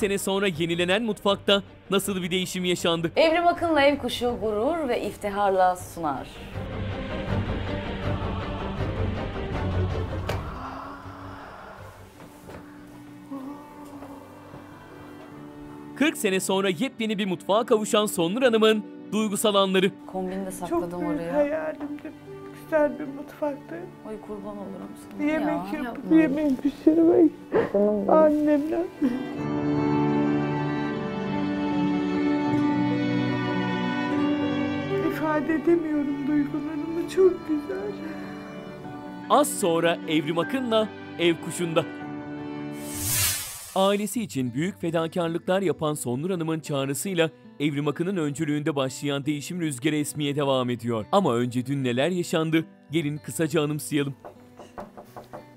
40 sene sonra yenilenen mutfakta nasıl bir değişim yaşandı? Evrim Akın'la ev kuşu gurur ve iftiharla sunar. – 40 sene sonra yepyeni bir mutfağa kavuşan Sonur Hanım'ın duygusal anları. Kombini de Çok sakladım büyük oraya. hayalimdi. Güzel bir mutfakta. Ay kurban olurum sana. Yemek ya, yapıp yemek pişirmek. Annemle. İfade edemiyorum duygularımı. Çok güzel. Az sonra Evrim Akın'la ev kuşunda. Ailesi için büyük fedakarlıklar yapan Sonur Hanım'ın çağrısıyla Evrim Akın'ın öncülüğünde başlayan değişim rüzgarı esmeye devam ediyor. Ama önce dün neler yaşandı? Gelin kısaca anımsayalım.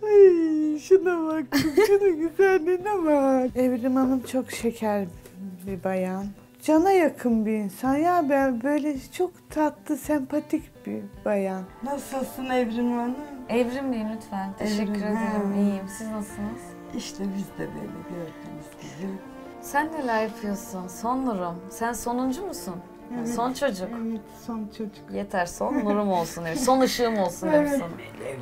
Ay şuna bak. Şunun güzelliğine bak. Evrim Hanım çok şeker bir bayan. Cana yakın bir insan ya ben böyle çok tatlı, sempatik bir bayan. Nasılsın Evrim Hanım? Evrim Bey'im lütfen. Teşekkür Evrim, ederim. İyiyim. Siz nasılsınız? İşte biz de böyle gördüğünüz gibi. Sen neler yapıyorsun? Son nurum. Sen sonuncu musun? Evet. Son çocuk. Evet son çocuk. Yeter son nurum olsun. Ev. Son ışığım olsun Evet. Efsun.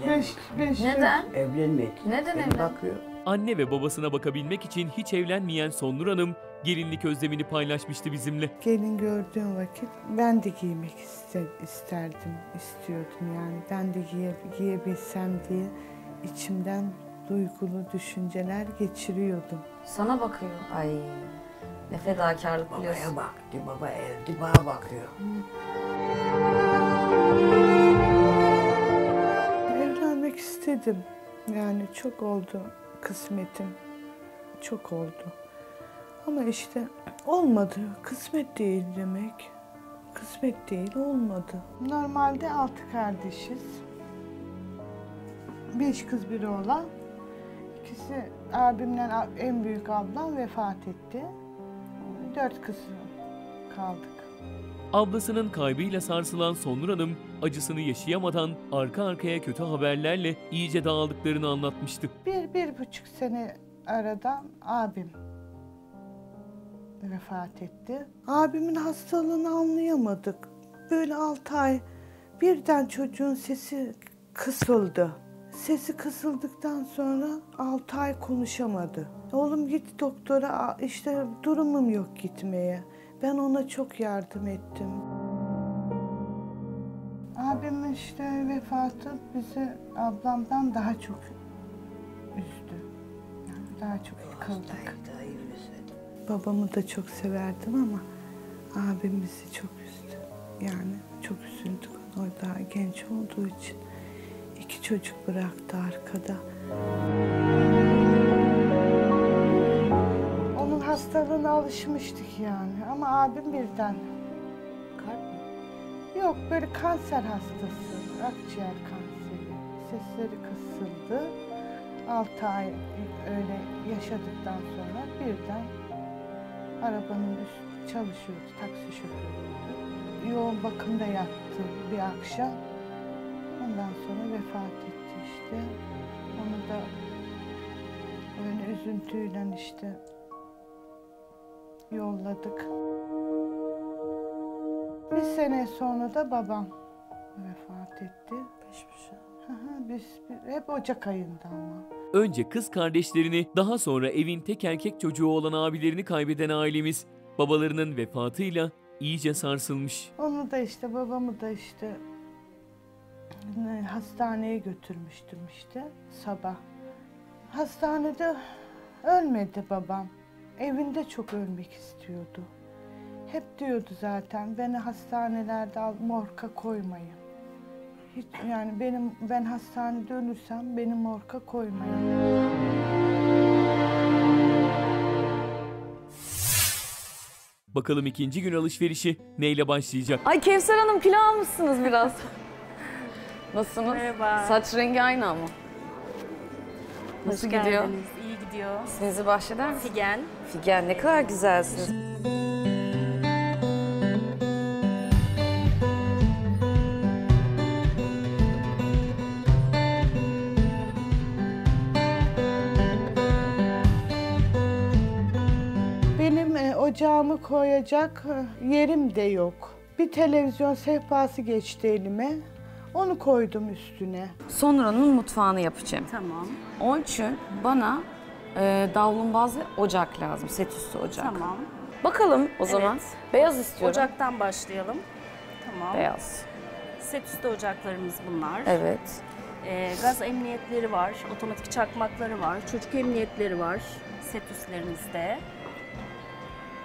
Beş, beş Neden? Evlenmek. Neden Beni evlen? bakıyor. Anne ve babasına bakabilmek için hiç evlenmeyen Sonur Hanım gelinlik özlemini paylaşmıştı bizimle. Gelin gördüğüm vakit ben de giymek iste, isterdim, istiyordum yani. Ben de giye, giyebilsem diye içimden duygulu düşünceler geçiriyordum. Sana bakıyor. Ay ne fedakarlık biliyorsun. Babaya baktı, baba evde bana bakıyor. Evlenmek istedim. Yani çok oldu kısmetim. Çok oldu. Ama işte olmadı. Kısmet değil demek. Kısmet değil olmadı. Normalde altı kardeşiz. Beş kız biri oğlan. İkisi abimle a- en büyük ablam vefat etti. Dört kız kaldık. Ablasının kaybıyla sarsılan Sonur Hanım acısını yaşayamadan arka arkaya kötü haberlerle iyice dağıldıklarını anlatmıştı. Bir, bir buçuk sene aradan abim vefat etti. Abimin hastalığını anlayamadık. Böyle altı ay birden çocuğun sesi kısıldı. Sesi kısıldıktan sonra altı ay konuşamadı. Oğlum git doktora "Aa, işte durumum yok gitmeye. Ben ona çok yardım ettim. Abimin işte vefatı bizi ablamdan daha çok üzdü. Yani daha çok yıkıldık. Babamı da çok severdim ama abimizi çok üzdü. Yani çok üzüldük. O daha genç olduğu için. İki çocuk bıraktı arkada. Onun hastalığına alışmıştık yani. Ama abim birden Kalp mi? Yok böyle kanser hastası, akciğer kanseri. Sesleri kısıldı. 6 ay öyle yaşadıktan sonra birden arabanın üstü çalışıyordu, taksi şoförüydü. Yoğun bakımda yattı bir akşam. Ondan sonra vefat etti işte. Onu da öyle üzüntüyle işte yolladık. Bir sene sonra da babam vefat etti. Geçmiş. Hı hı, Biz hep Ocak ayında ama. Önce kız kardeşlerini, daha sonra evin tek erkek çocuğu olan abilerini kaybeden ailemiz babalarının vefatıyla iyice sarsılmış. Onu da işte babamı da işte hastaneye götürmüştüm işte sabah. Hastanede ölmedi babam. Evinde çok ölmek istiyordu. Hep diyordu zaten beni hastanelerde al, morga koymayın. Hiç yani benim ben hastanede ölürsem beni morga koymayın. Bakalım ikinci gün alışverişi neyle başlayacak? Ay Kevser Hanım kilo almışsınız biraz. Nasılsınız? Merhaba. Saç rengi aynı ama. Nasıl Hoş gidiyor? geldiniz. İyi gidiyor. İsminizi bahşeder misiniz? Figen. Figen ne kadar güzelsiniz. ocağımı koyacak e, yerim de yok. Bir televizyon sehpası geçti elime. Onu koydum üstüne. Sonur Hanım'ın mutfağını yapacağım. Tamam. Onun için bana e, davlumbaz ve ocak lazım. Set üstü ocak. Tamam. Bakalım o zaman. Evet. Beyaz istiyorum. Ocaktan başlayalım. Tamam. Beyaz. Set üstü ocaklarımız bunlar. Evet. Ee, gaz emniyetleri var, otomatik çakmakları var, çocuk emniyetleri var set üstlerimizde.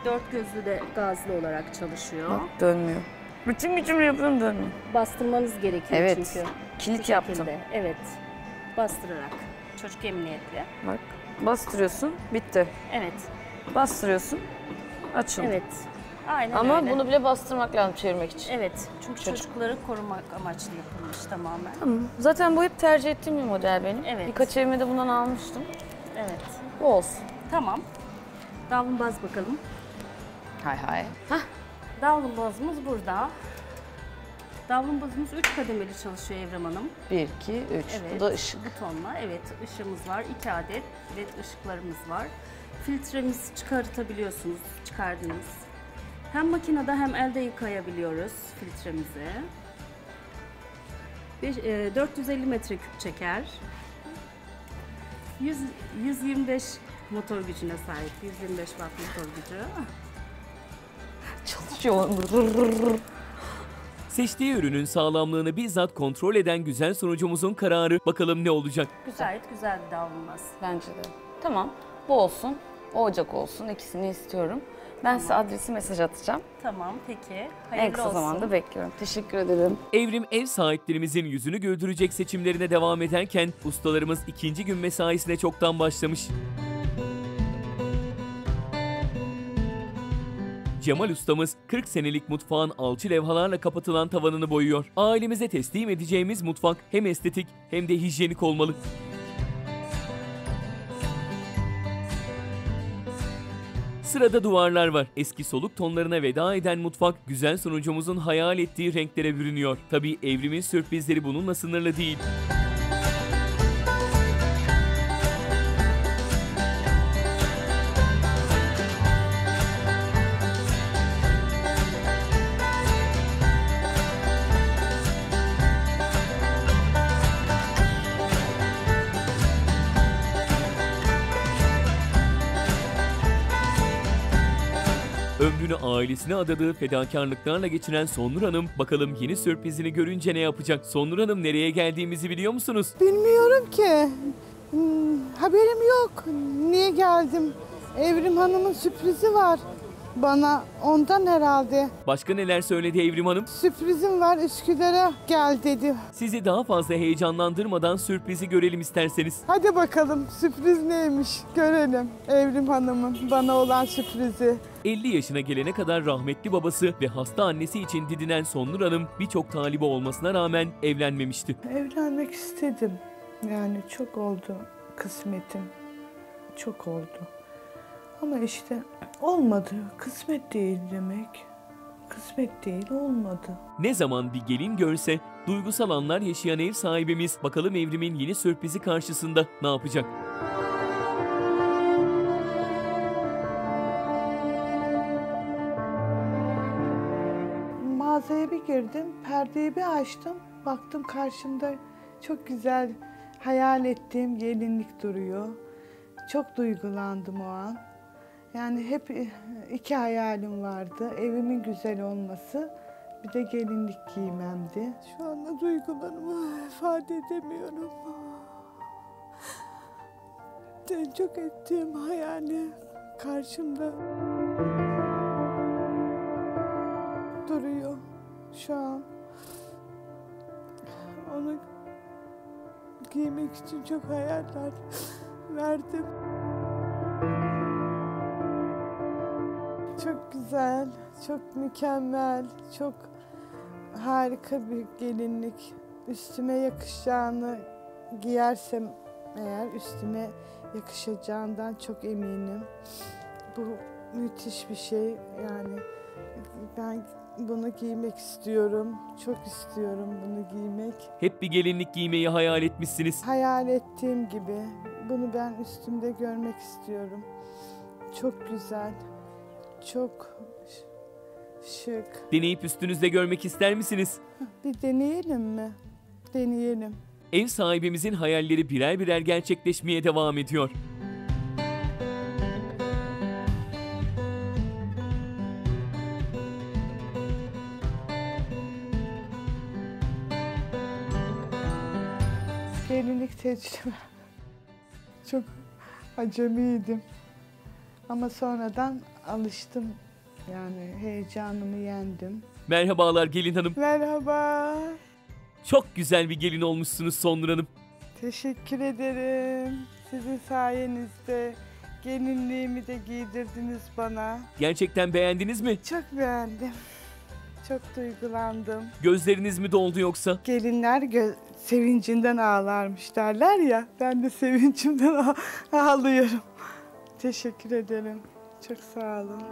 Dört gözlü de gazlı olarak çalışıyor. Bak dönmüyor. Bütün gücümle yapıyorum dönmüyor. Bastırmanız gerekiyor Evet. çünkü. Kilit yaptım. Evet. Bastırarak. Çocuk emniyetli. Bak bastırıyorsun bitti. Evet. Bastırıyorsun açıldı. Evet. Aynen Ama öyle. bunu bile bastırmak lazım çevirmek için. Evet. Çünkü Çocuk. çocukları korumak amaçlı yapılmış tamamen. Tamam. Zaten bu hep tercih ettiğim bir model benim. Evet. Birkaç evime de bundan almıştım. Evet. Bu olsun. Tamam. Davlumbaz bakalım. Hay hay. Davlumbazımız burada. Davlumbazımız 3 kademeli çalışıyor Evrim Hanım. 1, 2, 3. Evet. Bu da ışık. Butonla. Evet, ışığımız var. 2 adet led ışıklarımız var. Filtremizi çıkartabiliyorsunuz, çıkardınız. Hem makinede hem elde yıkayabiliyoruz filtremizi. Bir, e, 450 metreküp çeker. 100, 125 motor gücüne sahip. 125 watt motor gücü. Çalışıyor. Seçtiği ürünün sağlamlığını bizzat kontrol eden güzel sunucumuzun kararı bakalım ne olacak? Gayet güzel bir davlumbaz. Bence de. Tamam. Bu olsun. O ocak olsun. İkisini istiyorum. Ben size adresi mesaj atacağım. Tamam, peki. en Hayırlı kısa olsun. zamanda bekliyorum. Teşekkür ederim. Evrim ev sahiplerimizin yüzünü güldürecek seçimlerine devam ederken ustalarımız ikinci gün mesaisine çoktan başlamış. Cemal ustamız 40 senelik mutfağın alçı levhalarla kapatılan tavanını boyuyor. Ailemize teslim edeceğimiz mutfak hem estetik hem de hijyenik olmalı. Sırada duvarlar var. Eski soluk tonlarına veda eden mutfak güzel sunucumuzun hayal ettiği renklere bürünüyor. Tabii evrimin sürprizleri bununla sınırlı değil. Ailesine adadığı fedakarlıklarla geçiren Sonur Hanım bakalım yeni sürprizini görünce ne yapacak? Sonur Hanım nereye geldiğimizi biliyor musunuz? Bilmiyorum ki. Hmm, haberim yok. Niye geldim? Evrim Hanım'ın sürprizi var bana. Ondan herhalde. Başka neler söyledi Evrim Hanım? Sürprizim var Üsküdar'a gel dedi. Sizi daha fazla heyecanlandırmadan sürprizi görelim isterseniz. Hadi bakalım sürpriz neymiş görelim. Evrim Hanım'ın bana olan sürprizi. 50 yaşına gelene kadar rahmetli babası ve hasta annesi için didinen Sonur Hanım birçok talibi olmasına rağmen evlenmemişti. Evlenmek istedim. Yani çok oldu kısmetim. Çok oldu. Ama işte olmadı. Kısmet değil demek. Kısmet değil olmadı. Ne zaman bir gelin görse duygusal anlar yaşayan ev sahibimiz bakalım Evrim'in yeni sürprizi karşısında ne yapacak? Mağazaya bir girdim, perdeyi bir açtım. Baktım karşımda çok güzel hayal ettiğim gelinlik duruyor. Çok duygulandım o an. Yani hep iki hayalim vardı. Evimin güzel olması, bir de gelinlik giymemdi. Şu anda duygularımı ifade edemiyorum. En çok ettiğim hayali karşımda şu an. Onu giymek için çok hayaller verdim. Çok güzel, çok mükemmel, çok harika bir gelinlik. Üstüme yakışacağını giyersem eğer üstüme yakışacağından çok eminim. Bu müthiş bir şey yani. Ben bunu giymek istiyorum. Çok istiyorum bunu giymek. Hep bir gelinlik giymeyi hayal etmişsiniz. Hayal ettiğim gibi bunu ben üstümde görmek istiyorum. Çok güzel. çok şık. Deneyip üstünüzde görmek ister misiniz? Bir deneyelim mi? Deneyelim. Ev sahibimizin hayalleri birer birer gerçekleşmeye devam ediyor. Tecrübe. Çok acemiydim. Ama sonradan alıştım. Yani heyecanımı yendim. Merhabalar gelin hanım. Merhaba. Çok güzel bir gelin olmuşsunuz Sonur Hanım. Teşekkür ederim. Sizin sayenizde gelinliğimi de giydirdiniz bana. Gerçekten beğendiniz mi? Çok beğendim. Çok duygulandım. Gözleriniz mi doldu yoksa? Gelinler gö- sevincinden ağlarmış derler ya. Ben de sevincimden ağ- ağlıyorum. Teşekkür ederim. Çok sağ olun.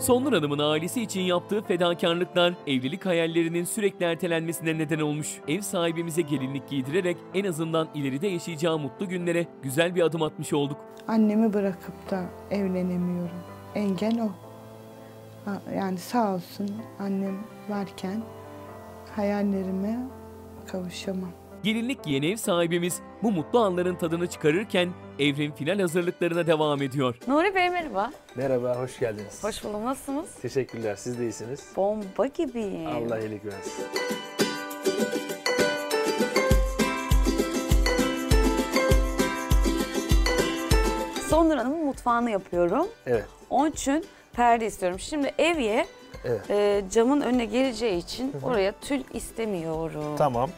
Sonur Hanım'ın ailesi için yaptığı fedakarlıklar evlilik hayallerinin sürekli ertelenmesine neden olmuş. Ev sahibimize gelinlik giydirerek en azından ileride yaşayacağı mutlu günlere güzel bir adım atmış olduk. Annemi bırakıp da evlenemiyorum. Engel o. Yani sağ olsun annem varken hayallerime kavuşamam. Gelinlik giyen ev sahibimiz bu mutlu anların tadını çıkarırken evrin final hazırlıklarına devam ediyor. Nuri Bey merhaba. Merhaba, hoş geldiniz. Hoş buldum. Nasılsınız? Teşekkürler, siz de iyisiniz. Bomba gibi. Allah iyilik versin. Sonur Hanım'ın mutfağını yapıyorum. Evet, Onun için perde istiyorum. Şimdi evye evet. e, camın önüne geleceği için oraya tül istemiyorum. Tamam.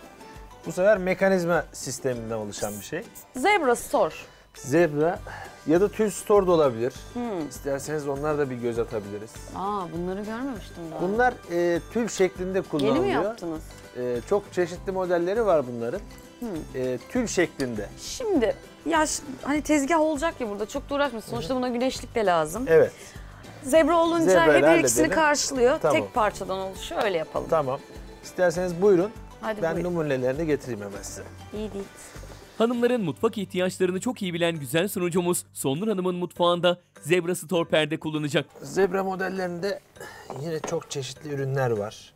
Bu sefer mekanizma sisteminden oluşan bir şey. Zebra store. Zebra ya da tül store da olabilir. Hmm. İsterseniz onlar da bir göz atabiliriz. Aa bunları görmemiştim daha. Bunlar e, tül şeklinde Yeni kullanılıyor. mi yaptınız? E, çok çeşitli modelleri var bunların. E, tül şeklinde. Şimdi ya hani tezgah olacak ya burada çok da uğraşmasın. Sonuçta buna güneşlik de lazım. Evet, Zebra olunca Zebrayla her ikisini halledelim. karşılıyor. Tamam. Tek parçadan oluşuyor. Öyle yapalım. tamam. İsterseniz buyurun. Hadi ben buyurun. numunelerini getireyim hemen size. İyi değil. Hanımların mutfak ihtiyaçlarını çok iyi bilen güzel sunucumuz Sonur Hanım'ın mutfağında Zebra Store perde kullanacak. Zebra modellerinde yine çok çeşitli ürünler var.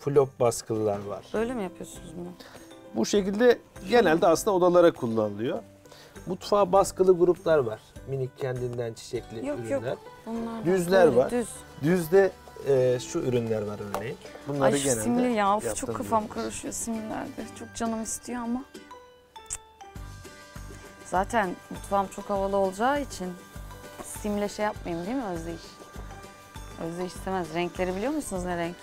Flop baskılılar var. Böyle mi yapıyorsunuz bunu? Bu şekilde genelde aslında odalara kullanılıyor. Mutfağa baskılı gruplar var. Minik kendinden çiçekli Yok, ürünler. yok. Bunlar Düzler böyle var. Düz. Düzde e, şu ürünler var örneğin. Bunları Ay şu genelde simli ya. Of, çok kafam ürünler. karışıyor simlilerde. Çok canım istiyor ama. Zaten mutfağım çok havalı olacağı için simle şey yapmayayım değil mi Özdeyiş? Özdeyiş istemez. Renkleri biliyor musunuz ne renk?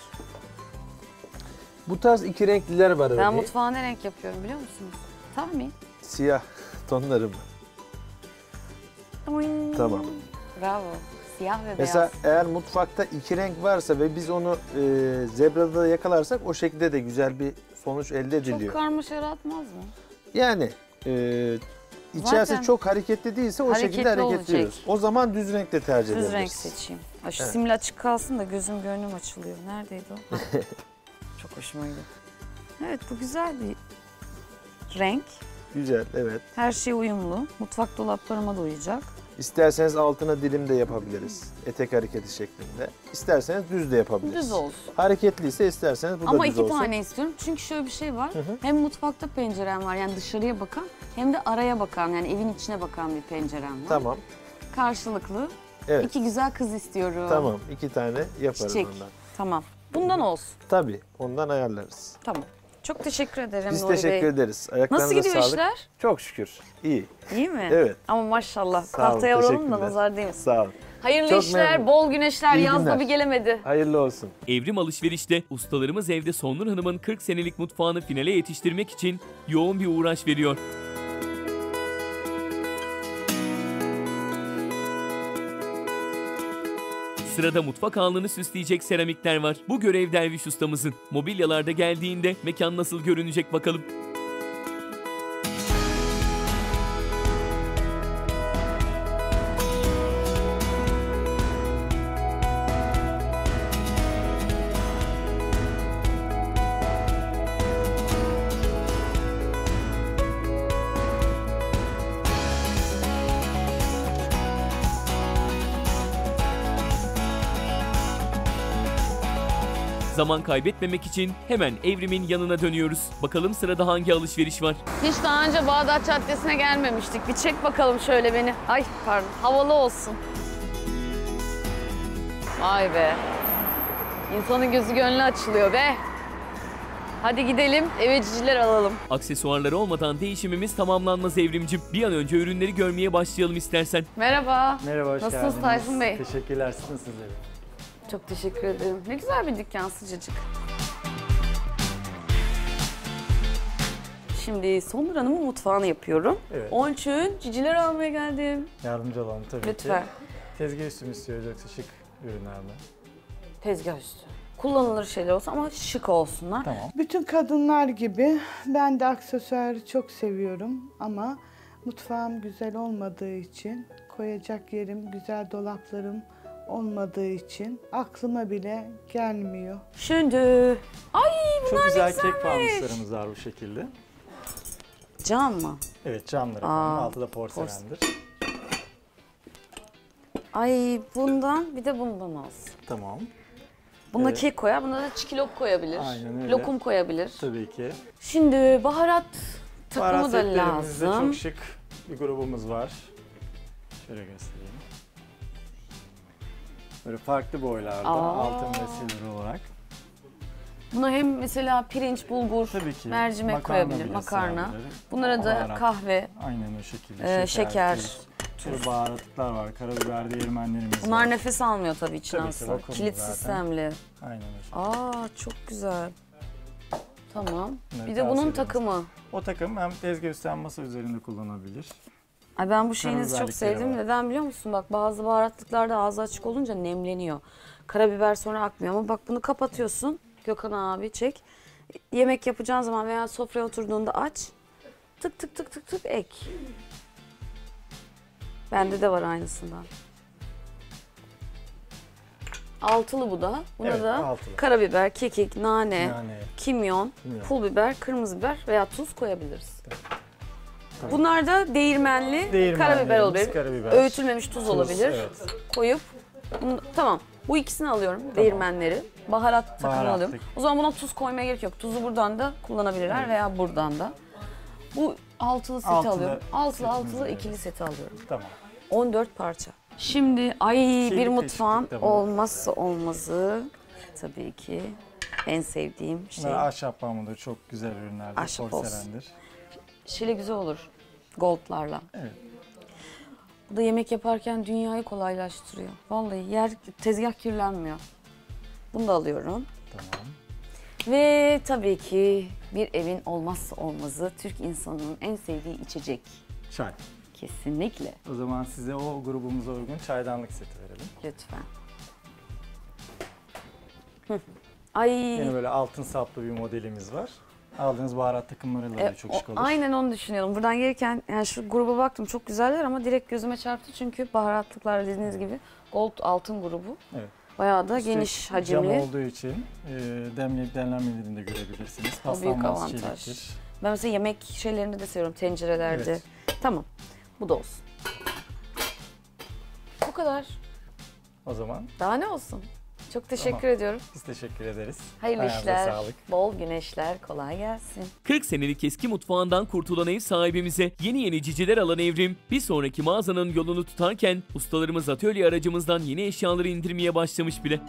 Bu tarz iki renkliler var Ben örneğin. mutfağa ne renk yapıyorum biliyor musunuz? Tahmin. Siyah tonları mı? Oing. Tamam. Bravo. Siyah ve Mesela beyaz. eğer mutfakta iki renk varsa ve biz onu e, zebrada da yakalarsak o şekilde de güzel bir sonuç elde ediliyor. Çok karmaşa yaratmaz mı? Yani e, içerisi Zaten çok hareketli değilse o hareketli şekilde hareketliyoruz. olacak. O zaman düz renk de tercih Düz edebiliriz. renk seçeyim. Ay şu Evet. simli açık kalsın da gözüm gönlüm açılıyor. Neredeydi o? Çok hoşuma gidiyor. Evet bu güzel bir renk. Güzel, evet. Her şey uyumlu. Mutfak dolaplarıma da uyacak. İsterseniz altına dilim de yapabiliriz. Etek hareketi şeklinde. İsterseniz düz de yapabiliriz. Düz olsun. Hareketliyse isterseniz bu da Ama düz iki olsun. tane istiyorum. Çünkü şöyle bir şey var. Hem mutfakta pencerem var yani dışarıya bakan hem de araya bakan yani evin içine bakan bir pencerem var. Tamam, Karşılıklı. evet. İki güzel kız istiyorum. Tamam, iki tane yaparız Çiçek. ondan. Tamam. Bundan olsun. Tabii, ondan ayarlarız. Tamam. Çok teşekkür ederim Biz Nuri teşekkür Bey. ederiz. Ayaklarınıza Nasıl gidiyor sağlık. işler? Çok şükür. İyi. İyi mi? Evet. Ama maşallah. Sağ olun, Tahtaya vuralım da teşekkürler. nazar değmesin. Sağ olun. Hayırlı Çok işler, memnun. bol güneşler. İyi Yaz da günler. bir gelemedi. Hayırlı olsun. Evrim Alışveriş'te ustalarımız evde Sonur Hanım'ın 40 senelik mutfağını finale yetiştirmek için yoğun bir uğraş veriyor. Sırada mutfak alnını süsleyecek seramikler var. Bu görev Derviş ustamızın. Mobilyalarda geldiğinde mekan nasıl görünecek bakalım. Zaman kaybetmemek için hemen Evrim'in yanına dönüyoruz. Bakalım sırada hangi alışveriş var? Hiç daha önce Bağdat Caddesi'ne gelmemiştik. Bir çek bakalım şöyle beni. Ay pardon. Havalı olsun. Vay be. İnsanın gözü gönlü açılıyor be. Hadi gidelim eve ciciler alalım. Aksesuarları olmadan değişimimiz tamamlanmaz Evrimcim. Bir an önce ürünleri görmeye başlayalım istersen. Merhaba. Merhaba, hoş Nasılsınız geldiniz. Tayfun Bey? Teşekkürler, siz nasılsınız? Çok teşekkür ederim. Ne güzel bir dükkan sıcacık. Şimdi Sonur Hanım'ın mutfağını yapıyorum. Evet. Onun için ciciler almaya geldim. Yardımcı olalım tabii Lütfen. ki. Tezgah üstümü istiyoruz yoksa şık ürünlerle. Tezgah üstü. Kullanılır şeyler olsun ama şık olsunlar. Tamam. Bütün kadınlar gibi ben de aksesuarı çok seviyorum ama mutfağım güzel olmadığı için, koyacak yerim, güzel dolaplarım olmadığı için aklıma bile gelmiyor. Şimdi ay Çok güzel güzelmiş. kek fanuslarımız var bu şekilde. cam mı? Evet, camlar Aa, efendim. Altı da porselendir. Ay bundan bir de bundan olsun. Tamam. Buna Evet. kek koyar, buna da çikolok koyabilir. Aynen öyle. Lokum koyabilir. Tabii ki. Şimdi baharat takımı Baharat da setlerimizde lazım. çok şık bir grubumuz var. Şöyle göstereyim. Böyle farklı boylarda, Aa. altın ve silver olarak. Buna hem mesela pirinç, bulgur, Tabii ki. mercimek makarna koyabilir, makarna. Bunlara da Baharat. kahve. Aynen o şekilde. Ee, şeker, tuz, tuz baharatlar var. Karabiber değirmenlerimiz Bunlar var. nefes almıyor tabii için Tabii aslında. Kilit zaten. sistemli. Aynen şekilde. Aa çok güzel. Tamam. Bunları Bir de bunun takımı. O takım hem tezgah üstü hem masa üzerinde kullanabilir. Ay ben bu şeyinizi çok özellikleri sevdim. var. Neden biliyor musun? Bak bazı baharatlıklarda ağzı açık olunca nemleniyor. Karabiber sonra akmıyor ama bak bunu kapatıyorsun. Gökhan abi çek. Yemek yapacağın zaman veya sofraya oturduğunda aç. Tık tık tık tık tık ek. Bende de var aynısından. Altılı bu da. Buna Evet, da altılı. karabiber, kekik, nane, Yani kimyon, Kimyon. pul biber, kırmızı biber veya tuz koyabiliriz. Tabii. Bunlar da değirmenli, Değirmenlerimiz, karabiber olabilir. karabiber. Öğütülmemiş tuz, Tuz, olabilir. evet. Koyup bunu- tamam. Bu ikisini alıyorum. Değirmenleri. Baharat takımını Baharatlık. alıyorum. O zaman buna tuz koymaya gerek yok. Tuzu buradan da kullanabilirler veya buradan da. Bu altılı seti Altılı alıyorum. Altılı altılı ikili seti alıyorum. Tamam. 14 parça. Şimdi ay bir Çelik mutfağın olmazsa olmazı tabii ki en sevdiğim şey. Bunlar ahşap pamuğudur. Çok güzel ürünlerdir. Ahşap olsun. Şile güzel olur. Goldlarla. Evet. Bu da yemek yaparken dünyayı kolaylaştırıyor. Vallahi yer tezgah kirlenmiyor. Bunu da alıyorum. Tamam. Ve tabii ki bir evin olmazsa olmazı Türk insanının en sevdiği içecek. Çay. Kesinlikle. O zaman size o grubumuza uygun çaydanlık seti verelim. Lütfen. Hı. Ay. Yine böyle altın saplı bir modelimiz var. Aldığınız baharat takımlarıyla da E, çok şık olur. aynen onu düşünüyorum. Buradan gelirken yani şu gruba baktım çok güzeller ama direkt gözüme çarptı çünkü baharatlıklar dediğiniz gibi gold altın grubu. Evet. Bayağı da İşte geniş Cam hacimli. olduğu için e, demleyip demlenmediğini de görebilirsiniz. O büyük avantaj. çeliktir. Ben mesela yemek şeylerini de seviyorum tencerelerde. Evet. Tamam. Bu da olsun. Bu kadar. O zaman Daha ne olsun? Çok teşekkür Tamam. ediyorum. biz teşekkür ederiz. Hayırlı Ayağınıza işler, sağlık. bol güneşler, kolay gelsin. 40 senelik eski mutfağından kurtulan ev sahibimize yeni yeni ciciler alan Evrim, bir sonraki mağazanın yolunu tutarken ustalarımız atölye aracımızdan yeni eşyaları indirmeye başlamış bile.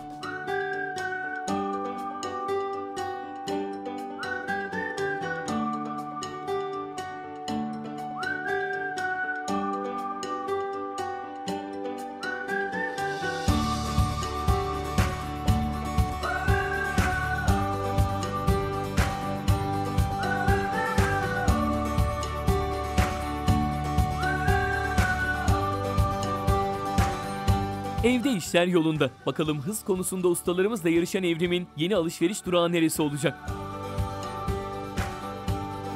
Evde işler yolunda. Bakalım hız konusunda ustalarımızla yarışan Evrim'in yeni alışveriş durağı neresi olacak?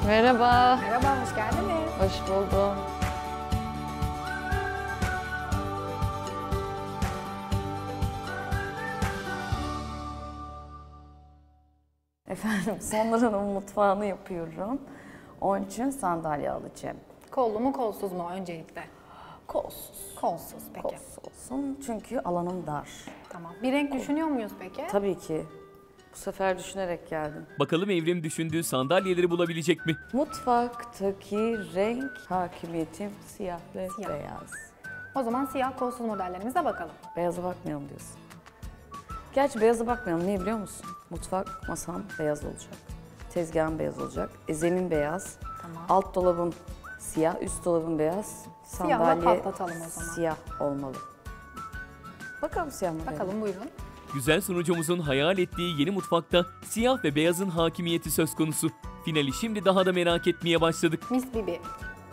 Merhaba. Merhaba, hoş geldiniz. Hoş buldum. Efendim Hanım'ın mutfağını yapıyorum. Onun için sandalye alacağım. Kollu mu, kolsuz mu öncelikle? Kolsuz. Kolsuz peki. Kolsuz olsun çünkü alanım dar. Tamam. Bir renk düşünüyor muyuz peki? Tabii ki. Bu sefer düşünerek geldim. Bakalım Evrim düşündüğü sandalyeleri bulabilecek mi? Mutfaktaki renk hakimiyetim siyah ve Siyah. beyaz. O zaman siyah kolsuz modellerimize bakalım. Beyaza bakmayalım diyorsun. Gerçi beyaza bakmayalım. Niye biliyor musun? Mutfak masam beyaz olacak. Tezgahım beyaz olacak. E, zemin beyaz. Tamam. Alt dolabım siyah, üst dolabım beyaz. Siyahla Sandalye patlatalım o zaman. siyah olmalı. Bakalım siyah mı? Bakalım buyurun. Güzel sunucumuzun hayal ettiği yeni mutfakta siyah ve beyazın hakimiyeti söz konusu. Finali şimdi daha da merak etmeye başladık. Miss Bibi.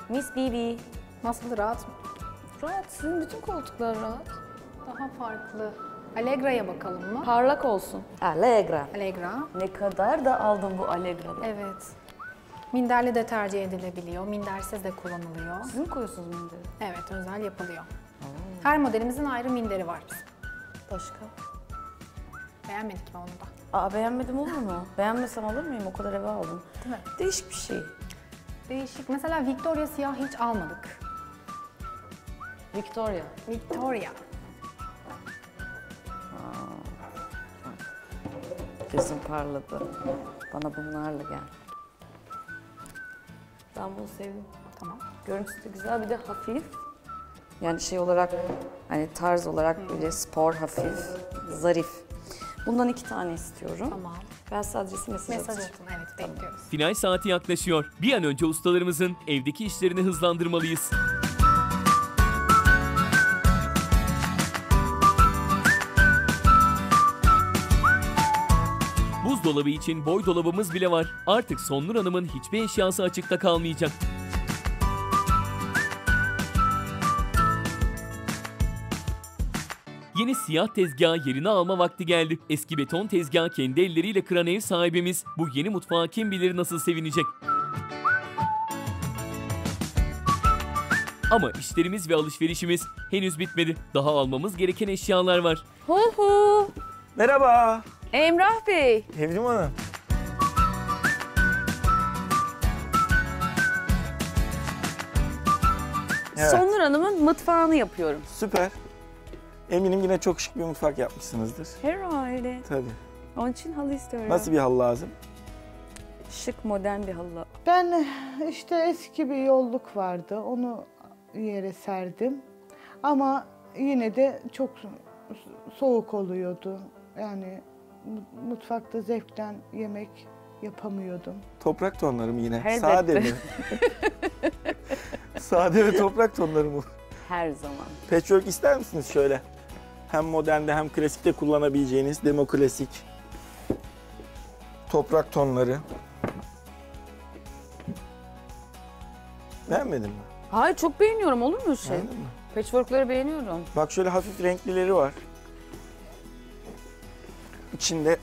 Miss Bibi. Nasıl rahat mı? Rahat. Sizin bütün koltuklar rahat. Daha farklı. Allegra'ya bakalım mı? Parlak olsun. Allegra. Allegra. Ne kadar da aldım bu Allegra'da. Evet. Minderli de tercih edilebiliyor. Mindersiz de kullanılıyor. Siz mi koyuyorsunuz minderi? Evet, özel yapılıyor. Her modelimizin ayrı minderi var bizim. Başka? Beğenmedik mi onu da? Aa beğenmedim olur mu? Beğenmesem alır mıyım? O kadar eve aldım. Değil mi? Değişik bir şey. Değişik. Mesela Victoria siyah hiç almadık. Victoria. Victoria. Gözüm parladı. Bana bunlarla gel. Ben bunu sevdim. Tamam. Görüntüsü de güzel bir de hafif. Yani şey olarak hani tarz olarak böyle spor hafif, zarif. Bundan iki tane istiyorum. Tamam. Ben sadece mesaj, Mesaj atacağım. atın. Evet, bekliyoruz. Final saati yaklaşıyor. Bir an önce ustalarımızın evdeki işlerini hızlandırmalıyız. Buzdolabı için boy dolabımız bile var. Artık Sonur Hanım'ın hiçbir eşyası açıkta kalmayacak. Yeni siyah tezgah yerini alma vakti geldi. Eski beton tezgah kendi elleriyle kıran ev sahibimiz bu yeni mutfağa kim bilir nasıl sevinecek. Ama işlerimiz ve alışverişimiz henüz bitmedi. Daha almamız gereken eşyalar var. Hu hu. Merhaba. Emrah Bey. Evrim Hanım. Evet. Sonur Hanım'ın mutfağını yapıyorum. Süper. Eminim yine çok şık bir mutfak yapmışsınızdır. Herhalde. Tabii. Onun için halı istiyorum. Nasıl bir halı lazım? Şık modern bir halı. Ben işte eski bir yolluk vardı. Onu yere serdim. Ama yine de çok soğuk oluyordu. Yani mutfakta zevkten yemek yapamıyordum. Toprak tonları mı yine? Elbette. Sade mi? Sade ve toprak tonları mı? Her zaman. Patchwork ister misiniz şöyle? Hem modernde hem klasikte kullanabileceğiniz demoklasik toprak tonları. Beğenmedin mi? Hayır çok beğeniyorum olur mu şey? Beğendin mi? Patchwork'ları beğeniyorum. Bak şöyle hafif renklileri var. İçinde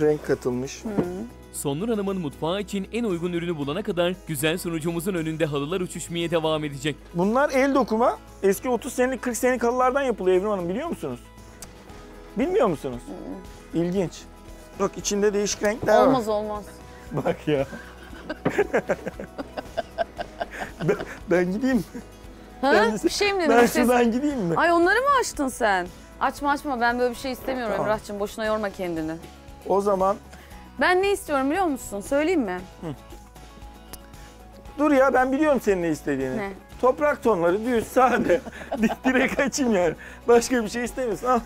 renk katılmış. Sonur Hanım'ın mutfağı için en uygun ürünü bulana kadar güzel sunucumuzun önünde halılar uçuşmaya devam edecek. Bunlar el dokuma. Eski 30 senelik 40 senelik halılardan yapılıyor Evrim Hanım biliyor musunuz? Bilmiyor musunuz? İlginç. Bak içinde değişik renkler var. Olmaz olmaz. Bak ya. ben, ben gideyim mi? Ha? Ben- bir şey mi dedin? Ben şuradan gideyim mi? Ay onları mı açtın sen? Açma açma ben böyle bir şey istemiyorum Tamam. Emrah'cığım. Boşuna yorma kendini. O zaman Ben ne istiyorum biliyor musun? Söyleyeyim mi? dur ya ben biliyorum senin ne istediğini. Ne? Toprak tonları düz, sade. Di- Direkt açayım yani. Başka bir şey istemiyorsun. Al.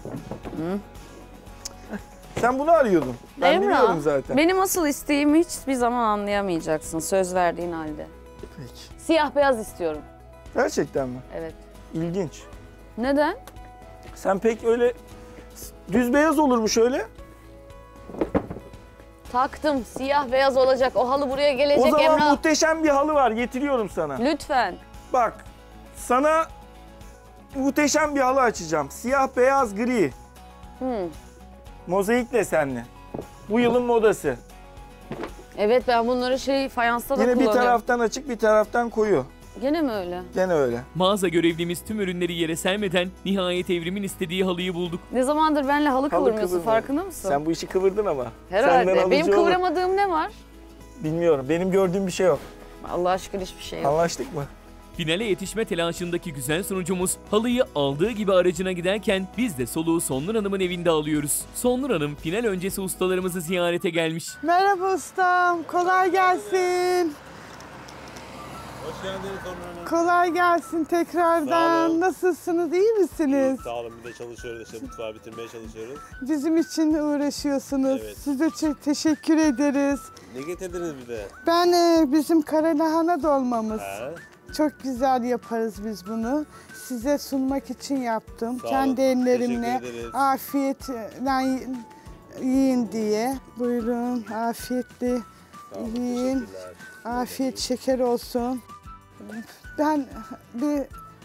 Sen bunu arıyordun. Ben Emrah, biliyorum zaten. Benim asıl isteğimi hiçbir zaman anlayamayacaksın söz verdiğin halde. Peki. Siyah beyaz istiyorum. Gerçekten mi? Evet. İlginç. Neden? Sen pek öyle düz beyaz olur mu şöyle? Taktım. Siyah beyaz olacak. O halı buraya O gelecek zaman Emrah. muhteşem bir halı var. Getiriyorum sana. Lütfen. Bak sana muhteşem bir halı açacağım. Siyah, beyaz, gri. Hı. Mozaik desenli. Bu yılın modası. Evet ben bunları şey fayansta da Yine bir kullanıyorum. taraftan açık bir taraftan koyu. Gene mi öyle? Gene öyle. Mağaza görevlimiz tüm ürünleri yere sermeden nihayet Evrim'in istediği halıyı bulduk. Ne zamandır benimle halı, kıvırmıyorsun kıvırmıyorum. farkında mısın? Sen bu işi kıvırdın ama. Herhalde. Benim alıcı olur. kıvıramadığım ne var? Bilmiyorum. Benim gördüğüm bir şey yok. Allah aşkına hiçbir şey yok. Anlaştık mı? Finale yetişme telaşındaki güzel sunucumuz halıyı aldığı gibi aracına giderken biz de soluğu Sonur Hanım'ın evinde alıyoruz. Sonur Hanım final öncesi ustalarımızı ziyarete gelmiş. Merhaba ustam, kolay gelsin. Hoş geldiniz Onur. Kolay gelsin Sağ tekrardan. olun. Nasılsınız, iyi misiniz? Sağ olun bir de çalışıyoruz işte mutfağı bitirmeye çalışıyoruz. Bizim için uğraşıyorsunuz. Evet. Size çok teşekkür ederiz. Ne getirdiniz bir de? Ben e, bizim karalahana dolmamız. Ha? Çok güzel yaparız biz bunu. Size sunmak için yaptım. Sağ Kendi olun, ellerimle teşekkür ederiz. afiyetle yiyin diye. Buyurun afiyetli Sağ olun, yiyin. teşekkürler. Afiyet şeker olsun. Ben bir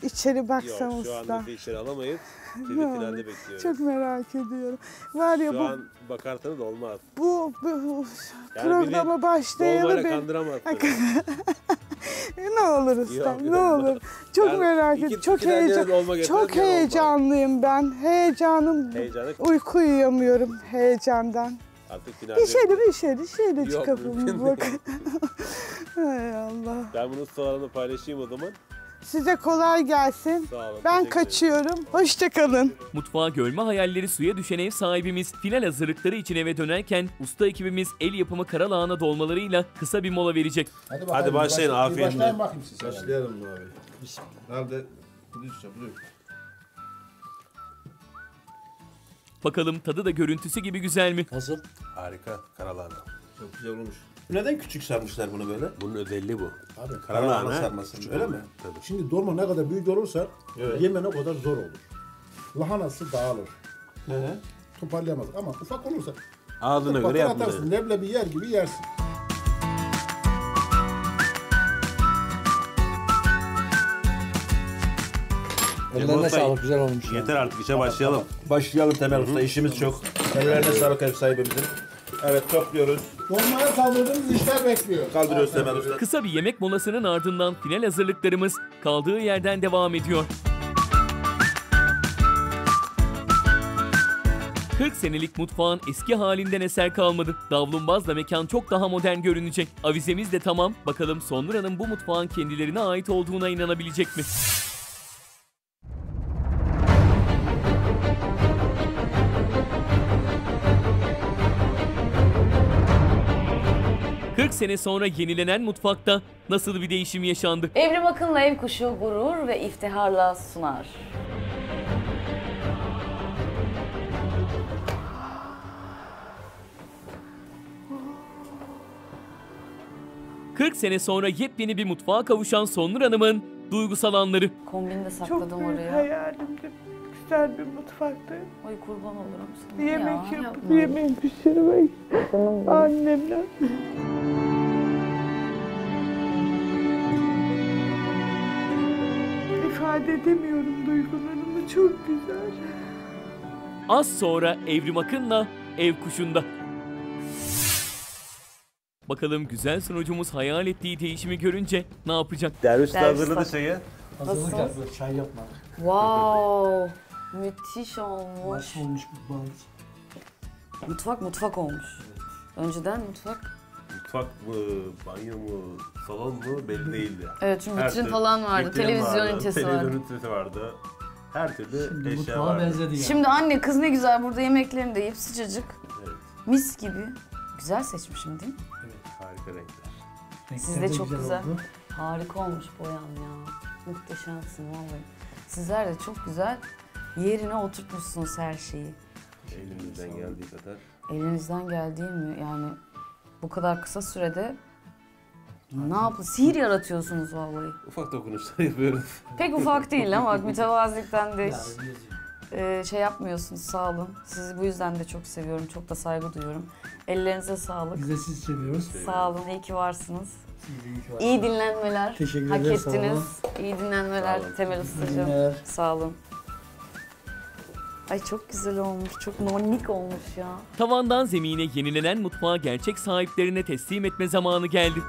içeri baksam Yok şu usta. anda bir içeri alamayız. Sizi Ne olur. finalde bekliyoruz. Çok merak ediyorum. Var ya Şu bu, an bakarsanız olmaz. bu, bu Yani programa başlayalı Dolmayla kandıramazsınız. Ne olur usta, ne yok. olur. Çok Yani merak iki- ediyorum. Çok iki heyecan, dolma çok bir olmaz. heyecanlıyım ben. Heyecanım. Heyecanı Uyku uyuyamıyorum heyecandan. Artık finalde. Bir şeyle bir şeyle şeyle Yok, çıkalım mümkün bak. Hay Allah. Ben bunu ustalarımla paylaşayım o zaman. Size kolay gelsin. Sağ olun. Ben kaçıyorum. Hoşça kalın. Mutfağa görme hayalleri suya düşen ev sahibimiz final hazırlıkları için eve dönerken usta ekibimiz el yapımı karalahana dolmalarıyla kısa bir mola verecek. Hadi, Hadi başlayın, afiyetle. Başlayın bakayım siz. Başlayalım abi. Nerede? Buyursun, buyur. Bakalım tadı da görüntüsü gibi güzel mi? Nasıl? Harika karalahana. Çok güzel olmuş. Neden küçük sarmışlar bunu böyle? Bunun özelliği bu. Abi Karalahana sarması. küçük Öyle mi? Tabii. Şimdi dolma ne kadar büyük olursa Evet. yemen o kadar zor olur. Lahanası dağılır. Hı hı. Toparlayamaz ama ufak olursa Ağzına göre yapmalı. atarsın. Leblebi yer gibi yersin. Ellerine sağlık güzel olmuş. Yeter artık işe başlayalım. Başlayalım Temel Usta. İşimiz çok. Ellerine sağlık ev sahibimizin. Evet topluyoruz. Dolmaya kaldırdığımız işler bekliyor. Kaldırıyoruz Temel Usta. Kısa bir yemek molasının ardından final hazırlıklarımız kaldığı yerden devam ediyor. 40 senelik mutfağın eski halinden eser kalmadı. Davlumbazla mekan çok daha modern görünecek. Avizemiz de tamam. Bakalım Sonra'nın bu mutfağın kendilerine ait olduğuna inanabilecek mi? Sene sonra yenilenen mutfakta nasıl bir değişim yaşandı? Evrim Akın'la Ev Kuşu gurur ve iftiharla sunar. ...40 sene sonra yepyeni bir mutfağa kavuşan Sonur Hanım'ın duygusal anları. Kombini de Çok sakladım büyük oraya. hayalimdi. Güzel bir mutfaktı. Ay kurban olurum sana. Yemek ya, yapıp yemek pişirmek. Annemle. İfade edemiyorum duygularımı. Çok güzel. Az sonra Evrim Akın'la Ev Kuşu'nda. Bakalım güzel sunucumuz hayal ettiği değişimi görünce ne yapacak? Derviş de Derviş hazırladı de- şeyi. Hazırlık Nasıl? Çay yapmadık. Wow. Müthiş olmuş. Nasıl olmuş bu bal? Mutfak mutfak olmuş. Önceden mutfak. Mutfak mı, banyo mu, salon mu belli değildi. Evet çünkü Her vitrin falan vardı. vitrin televizyon vardı, ünitesi vardı. Televizyon ünitesi vardı. Her türlü eşya vardı. Şimdi anne kız ne güzel burada yemeklerini de yiyip sıcacık. Evet, Mis gibi. Güzel seçmişim değil mi? harika renkler. Siz de çok güzel. Harika olmuş boyan ya. Muhteşemsin vallahi. Sizler de çok güzel yerine oturtmuşsunuz her şeyi. Elimizden geldiği kadar. Elinizden geldiği mi? Yani bu kadar kısa sürede ne yapın? Sihir yaratıyorsunuz vallahi. Ufak dokunuşlar yapıyoruz. Pek ufak değil ama mütevazilikten de e, şey yapmıyorsunuz sağ olun. Sizi bu yüzden de çok seviyorum. Çok da saygı duyuyorum. Ellerinize sağlık. Biz de sizi seviyoruz. Sağ olun. iyi ki varsınız. Siz de iyi ki varsınız. İyi dinlenmeler. Teşekkür Hak sağ olun. ettiniz. İyi dinlenmeler. Temel Ustacığım. günler. Sağ olun. Ay çok güzel olmuş. Çok nonik olmuş ya. Tavandan zemine yenilenen mutfağı gerçek sahiplerine teslim etme zamanı geldi.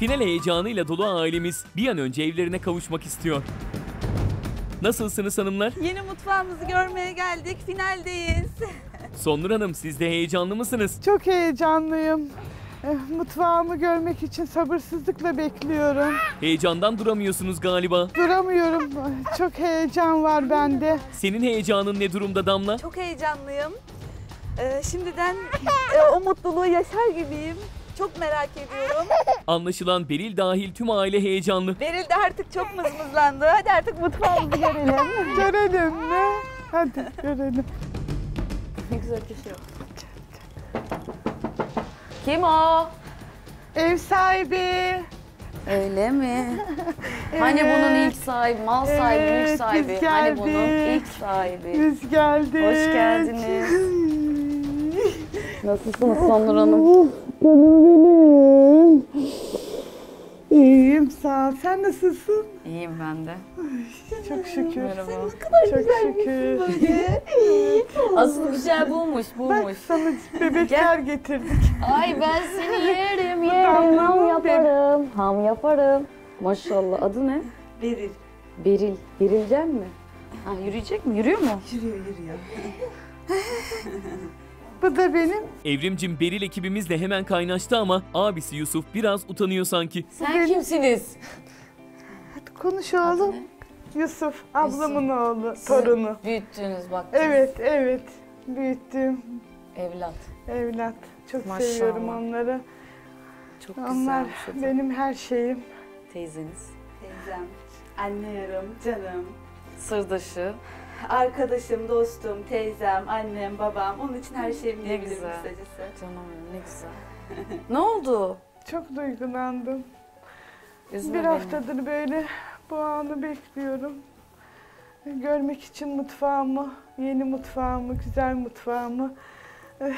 Final heyecanıyla dolu ailemiz bir an önce evlerine kavuşmak istiyor. Nasılsınız hanımlar? Yeni mutfağımızı görmeye geldik. Finaldeyiz. Sonur Hanım siz de heyecanlı mısınız? Çok heyecanlıyım. Eh, Mutfağımı görmek için sabırsızlıkla bekliyorum. Heyecandan duramıyorsunuz galiba. Duramıyorum. Çok heyecan var bende. Senin heyecanın ne durumda Damla? Çok heyecanlıyım. Ee, şimdiden e, o mutluluğu yaşar gibiyim. Çok merak ediyorum. Anlaşılan Beril dahil tüm aile heyecanlı. Beril de artık çok mızmızlandı. Hadi artık mutfağımızı görelim. Görelim mi? Hadi görelim. Ne güzel bir şey Kim o? Ev sahibi. Öyle mi? Hani bunun ilk sahibi, mal sahibi, Evet, mülk sahibi. biz Hani bunun geldik. ilk sahibi. Biz geldik. Hoş geldiniz. Nasılsınız Sonur Hanım? Canım benim. İyiyim sağ ol. Sen nasılsın? İyiyim ben de. Çok şükür. Merhaba. Çok şükür. Asıl güzel bulmuş, bulmuş. Bak sana bebekler getirdik. Ay ben seni yerim, yerim. Ham yaparım, ham yaparım. Maşallah. Adı ne? Beril. Beril. Berilcen mi? Ha, yürüyecek mi? Yürüyor mu? Yürüyor yürüyor. Bu da benim. Evrimcim Beril ekibimiz de hemen kaynaştı ama abisi Yusuf biraz utanıyor sanki. Sen kimsiniz? Hadi konuş oğlum. Yusuf, ablamın oğlu, torunu. Büyüttünüz bak. Evet, evet. Büyüttüm. Evlat. Evlat. Çok Maşallah. seviyorum onları. Çok Onlar güzelmiş o da. benim her şeyim. Teyzeniz. Teyzem, anne yarım, canım. Sırdaşı. Arkadaşım, dostum, teyzem, annem, babam. Onun için her şeyim Ne diyebilirim güzel. kısacası. Canım benim, ne güzel. ne oldu? Çok duygulandım. Üzme Bir beni. haftadır böyle bu anı bekliyorum. Görmek için mutfağımı, yeni mutfağımı, güzel mutfağımı. Eh,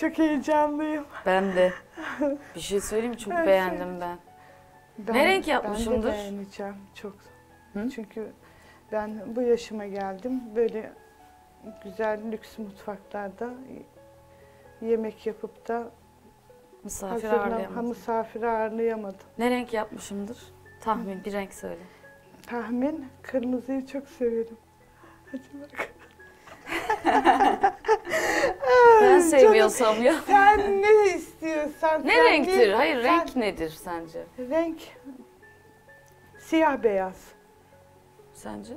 Çok heyecanlıyım. Ben de. Bir şey söyleyeyim mi? Çok Her şey. beğendim ben. Ben, Ne renk Ben yapmışımdır? de beğeneceğim çok. Hı? Çünkü ben bu yaşıma geldim. Böyle güzel lüks mutfaklarda yemek yapıp da Misafir ağırlayamadım. misafir ağırlayamadım. Ne renk yapmışımdır? Tahmin bir renk söyle. Tahmin kırmızıyı çok severim. Hadi bak. Ben sevmiyorsam ya. Sen ne istiyorsan. Ne renktir? ne- Hayır sen- renk nedir sence? Renk siyah beyaz. Sence?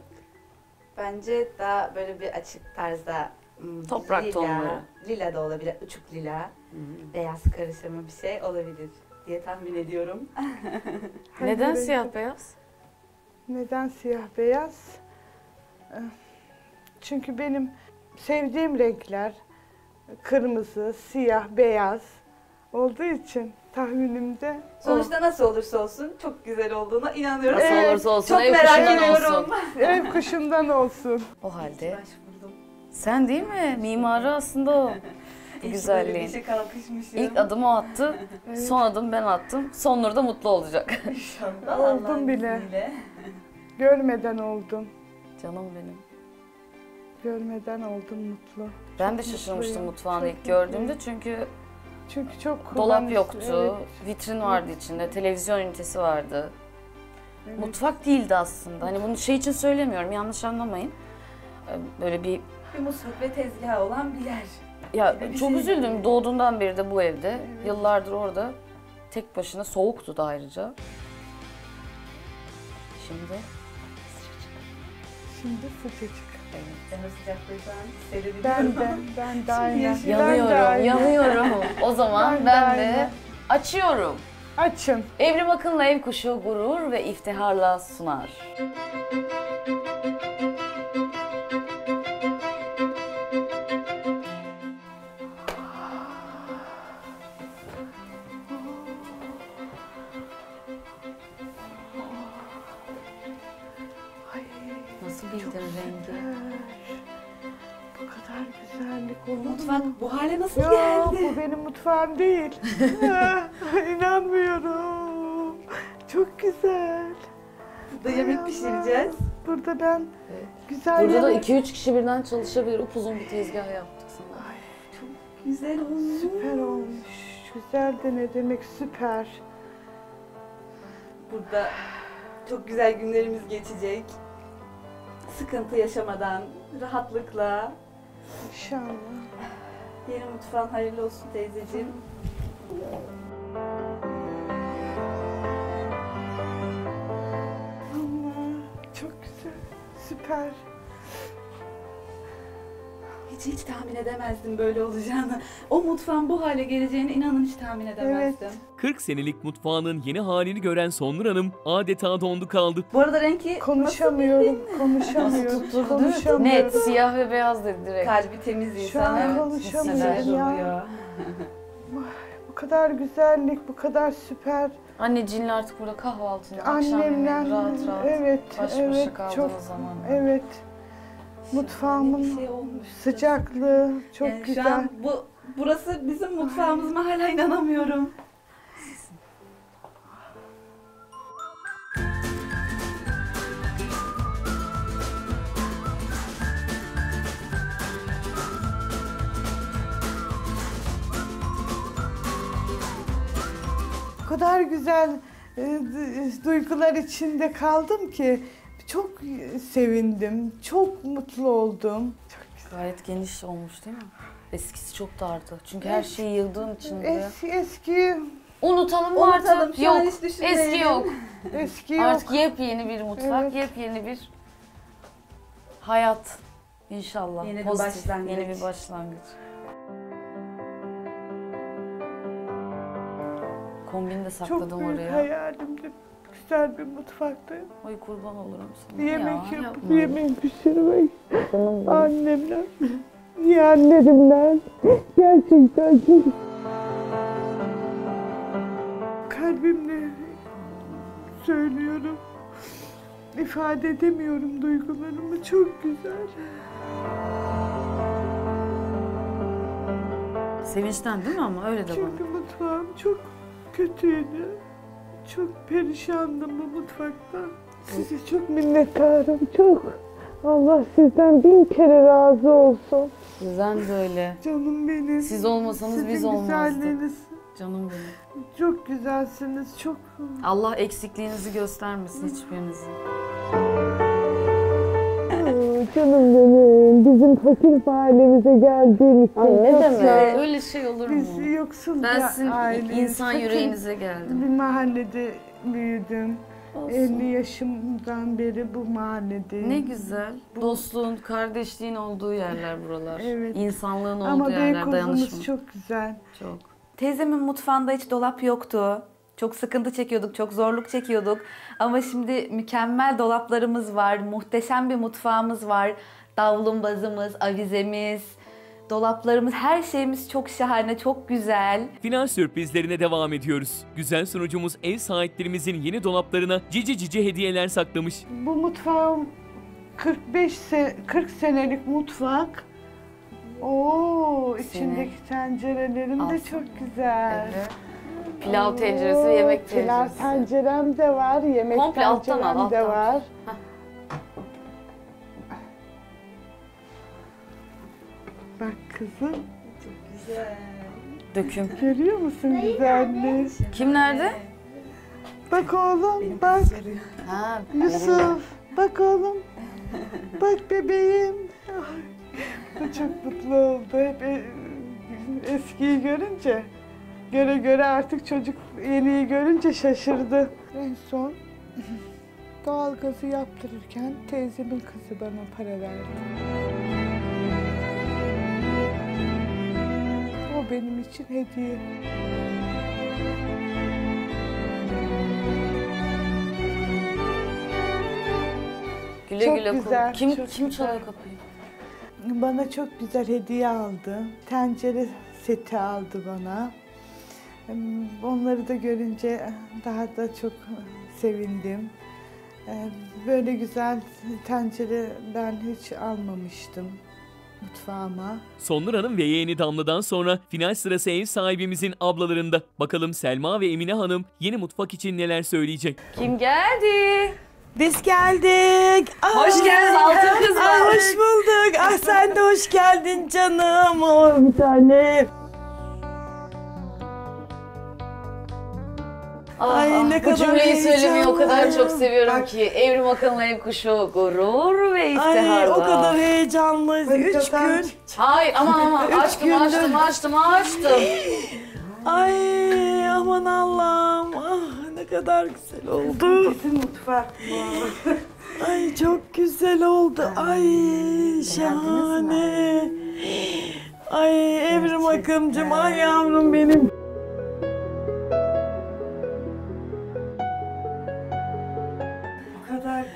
Bence daha böyle bir açık tarzda hmm, Toprak lila, tonları. Lila da olabilir, uçuk lila, beyaz karışımı bir şey olabilir diye tahmin ediyorum. Neden siyah beyaz? Neden siyah beyaz? Eh, Çünkü benim sevdiğim renkler kırmızı, siyah, beyaz olduğu için tahminimde o. Sonuçta nasıl olursa olsun çok güzel olduğuna inanıyorum. Nasıl Evet, olursa olsun çok ev merak kuşundan ediyorum. olsun. ev kuşundan olsun. O halde sen değil mi? Mimarı aslında o. Bu güzelliğin. kalkışmışım. İlk adımı o attı, son adım ben attım. Son Nur da mutlu olacak. İnşallah Oldum bile. Görmeden oldum. Canım benim. Görmeden oldum mutlu. Ben de Çok şaşırmıştım mutluyum, mutfağını çok ilk mutluyum. gördüğümde çünkü Çünkü çok dolap kullanışlı, yoktu, evet. vitrin vardı içinde, televizyon ünitesi vardı. Evet. Mutfak değildi aslında. Hani bunu şey için söylemiyorum, yanlış anlamayın. Ee, Böyle bir Bir mutfak ve tezgahı olan bir yer. ya bir çok şey üzüldüm. Doğduğundan beri de bu evde. Yıllardır orada. Tek başına soğuktu da ayrıca. Şimdi Şimdi sıcacık. Ben hissedebiliyorum. Ben de, ben de. Ben de yanıyorum, aynen. yanıyorum. O zaman Ben de ben de aynen. açıyorum. Açın. Evrim Akın'la Ev Kuşu gurur ve iftiharla sunar. Ay, bu hale nasıl Ya geldi? bu benim mutfağım değil. İnanmıyorum. Çok güzel. Burada yemek pişireceğiz. Burada ben güzel Burada da yemek- 2-3 kişi birden çalışabilir. Upuzun bir tezgah yaptık sana. Güzel olmuş. Süper olmuş. Güzel de ne demek süper. Burada çok güzel günlerimiz geçecek. sıkıntı yaşamadan, rahatlıkla. İnşallah. Yeni mutfağın hayırlı olsun teyzeciğim. Allah çok güzel. Süper. Hiç hiç tahmin edemezdim böyle olacağını. O mutfağın bu hale geleceğini inanın hiç tahmin edemezdim. 40 senelik mutfağının yeni halini gören Sonur Hanım adeta dondu kaldı. Bu arada renki Konuşamıyorum, konuşamıyorum, konuşamıyorum. Net, siyah ve beyaz dedi direkt. kalbi temiz Şu insan. an evet, konuşamıyorum ya. Bu kadar güzellik, bu kadar süper. Anneciğinle artık burada kahvaltını, akşam Annemle, yemeğini rahat rahat evet, baş başa evet, kaldığınız çok, zaman. evet. Mutfağımın şey olmuş. sıcaklığı çok Yani güzel. Şu an bu burası bizim mutfağımız mı hala inanamıyorum. O kadar güzel e, d- duygular içinde kaldım ki çok sevindim, çok mutlu oldum. Gayet geniş olmuş değil mi? Eskisi çok dardı. Çünkü her şeyi yığdığın için buraya. Eski, eski, Unutalım mı Unutalım, artık? şu an Yok. hiç düşünmeyelim. Eski yok. eski yok. Artık yepyeni bir mutfak, Evet. yepyeni bir hayat. İnşallah. Yeni bir başlangıç. Yeni bir başlangıç. Kombini de sakladım Çok büyük oraya. hayalimdi. Güzel bir mutfakta Oy kurban olurum sana. yemek ya, yapıp yapma. yemek pişirmek. Annemden, yeğenlerimden. Gerçekten çok kalbimle söylüyorum. İfade edemiyorum duygularımı. Çok güzel. Sevinçten değil mi ama öyle de bana. Çünkü mutfağım çok kötüydü. Çok perişandım bu mutfaktan. Size çok minnettarım, çok. Allah sizden bin kere razı olsun. Sizden de öyle. Canım benim. Siz olmasanız Sizin biz olmazdık. güzelliğiniz Canım benim. Çok güzelsiniz, çok. Allah eksikliğinizi göstermesin hiçbirinizi. Canım benim, bizim fakir mahallemize geldiğin için Ay ne demek? Öyle şey olur mu? Biz yoksul Ben bir sizin aileyiz. insan Fakir yüreğinize geldim. Bir mahallede büyüdüm. Olsun. 50 yaşımdan beri bu mahalledeyim. Ne güzel. Dostluğun, kardeşliğin olduğu yerler buralar. Evet. İnsanlığın olduğu Ama yerler, Beykoz'umuz dayanışma. çok güzel. Çok. Teyzemin mutfağında hiç dolap yoktu. Çok sıkıntı çekiyorduk, çok zorluk çekiyorduk. Ama şimdi mükemmel dolaplarımız var, muhteşem bir mutfağımız var. Davlumbazımız, avizemiz, dolaplarımız, her şeyimiz çok şahane, çok güzel. Final sürprizlerine devam ediyoruz. Güzel sunucumuz ev sahiplerimizin yeni dolaplarına cici cici hediyeler saklamış. Bu mutfağım 45 se 40 senelik mutfak. Oo, içindeki tencerelerim de çok güzel. Evet. Pilav tenceresi ve yemek Pilav tenceresi. tencerem de var, yemek Komple alttan al, tencerem de alttan. var. Bak kızım, Döküm. görüyor musun güzelliği? Kim nerede? Bak oğlum, bak Ha, Yusuf, bak oğlum. Bak bebeğim. Ay, Bu çok mutlu oldu. Hep e- eskiyi görünce. Göre göre artık çocuk yeniyi görünce şaşırdı. En son doğalgazı yaptırırken teyzemin kızı bana para verdi. O benim için hediye. Güle Çok güle kul. güzel, Kim çok kim güzel. çalıyor kapıyı? Bana çok güzel hediye aldı. Tencere seti aldı bana. Onları da görünce daha da çok sevindim. Böyle güzel tencere ben hiç almamıştım mutfağıma. Sonur Hanım ve yeğeni Damla'dan sonra final sırası ev sahibimizin ablalarında. Bakalım Selma ve Emine Hanım yeni mutfak için neler söyleyecek? Kim geldi? Biz geldik. Hoş geldiniz altın kızlar. Aa, hoş bulduk. Ah sen de hoş geldin canım. Oh, bir tane. Ah, Ay, ah, ne bu kadar cümleyi söylemeyi o kadar çok seviyorum ki. Evrim Akın'la ev kuşu gurur ve iftiharla. Ay o kadar heyecanlıyız. Üç gün. Hayır aman aman Üç açtım gündür. açtım açtım açtım. Ay aman Allah'ım. Ah ne kadar güzel oldu. Bizim mutfak. Ay çok güzel oldu. Ay şahane. Ay Evrim Akımcım, ay yavrum benim.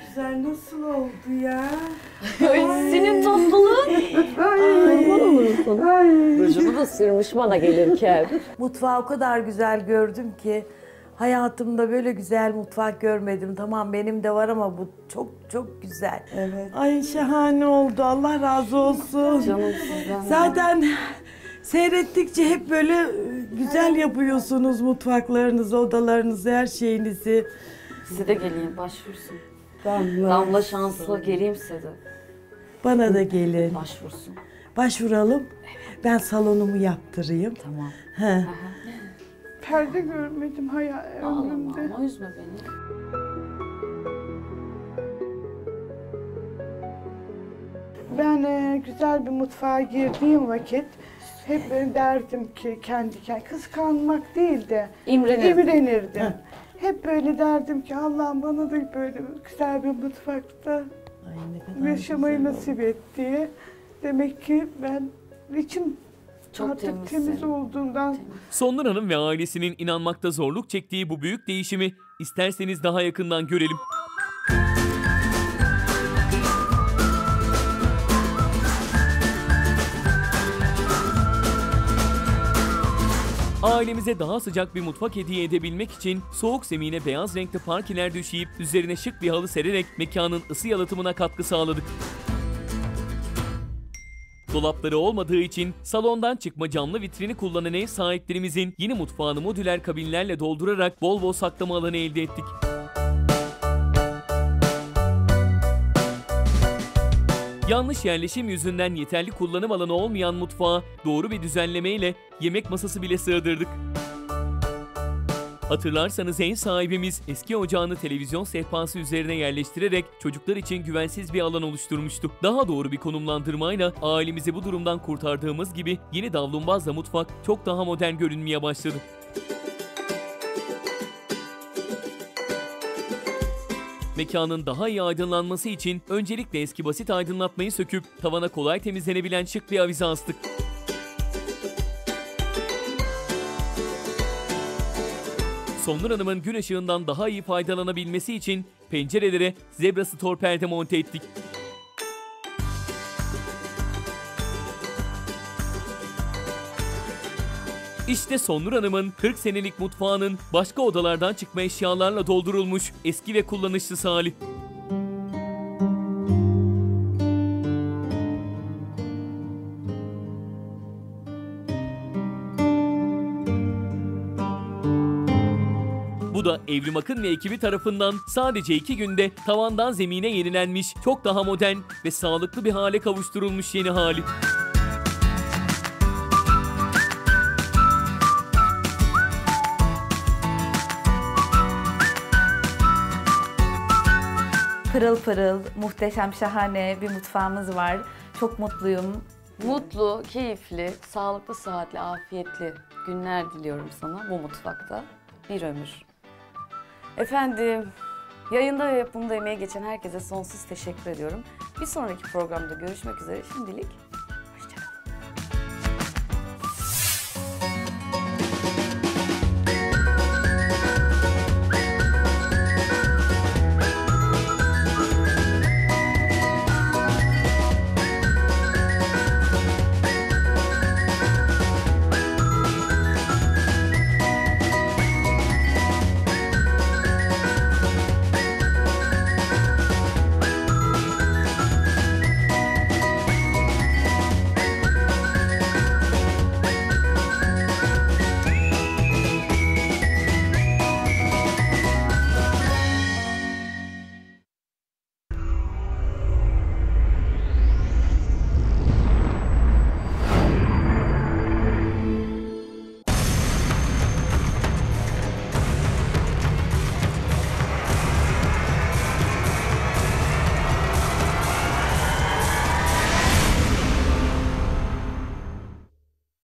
Güzel nasıl oldu ya? Ay, senin tatlılığın. Ay, Ay. Rujumu da sürmüş bana gelirken. Mutfağı o kadar güzel gördüm ki hayatımda böyle güzel mutfak görmedim. Tamam benim de var ama bu çok çok güzel. Evet. Ay şahane oldu. Allah razı olsun. Canım sizden. Zaten seyrettikçe hep böyle güzel yapıyorsunuz mutfaklarınızı, odalarınızı, her şeyinizi. Size de geleyim başvursun. Damla. Damla şanslı geleyim size de. Bana da gelin. Başvursun. Başvuralım. Ben salonumu yaptırayım. Tamam. He. Perde görmedim hayal Ağlama ömrümde. ama üzme beni. Ben e, güzel bir mutfağa girdiğim vakit hep böyle derdim ki kendi kendime kıskanmak değil de İmrenirdim. imrenirdim. Hep böyle derdim ki Allah'ım bana da böyle güzel bir mutfakta Ay ne kadar yaşamayı güzel nasip et diye. Demek ki ben içim Çok artık temizsin. temiz olduğundan Sondur Hanım ve ailesinin inanmakta zorluk çektiği bu büyük değişimi isterseniz daha yakından görelim. Ailemize daha sıcak bir mutfak hediye edebilmek için soğuk zemine beyaz renkli parkeler döşeyip üzerine şık bir halı sererek mekanın ısı yalıtımına katkı sağladık. Dolapları olmadığı için salondan çıkma camlı vitrini kullanan ev sahiplerimizin yeni mutfağını modüler kabinlerle doldurarak bol bol saklama alanı elde ettik. Yanlış yerleşim yüzünden yeterli kullanım alanı olmayan mutfağa doğru bir düzenlemeyle yemek masası bile sığdırdık. Hatırlarsanız en sahibimiz eski ocağını televizyon sehpası üzerine yerleştirerek çocuklar için güvensiz bir alan oluşturmuştu. Daha doğru bir konumlandırmayla ailemizi bu durumdan kurtardığımız gibi yeni davlumbazla mutfak çok daha modern görünmeye başladı. Mekanın daha iyi aydınlanması için öncelikle eski basit aydınlatmayı söküp tavana kolay temizlenebilen şık bir avize astık. Sonur Hanım'ın gün ışığından daha iyi faydalanabilmesi için pencerelere zebra stor perde monte ettik. İşte Sonur Hanım'ın 40 senelik mutfağının başka odalardan çıkma eşyalarla doldurulmuş eski ve kullanışsız hali. Bu da Evrim Akın ve ekibi tarafından sadece iki günde tavandan zemine yenilenmiş, çok daha modern ve sağlıklı bir hale kavuşturulmuş yeni hali. Pırıl pırıl, muhteşem, şahane bir mutfağımız var. Çok mutluyum. Mutlu, keyifli, sağlıklı, sıhhatli, afiyetli günler diliyorum sana bu mutfakta. Bir ömür. Efendim, yayında ve yapımda emeği geçen herkese sonsuz teşekkür ediyorum. Bir sonraki programda görüşmek üzere. Şimdilik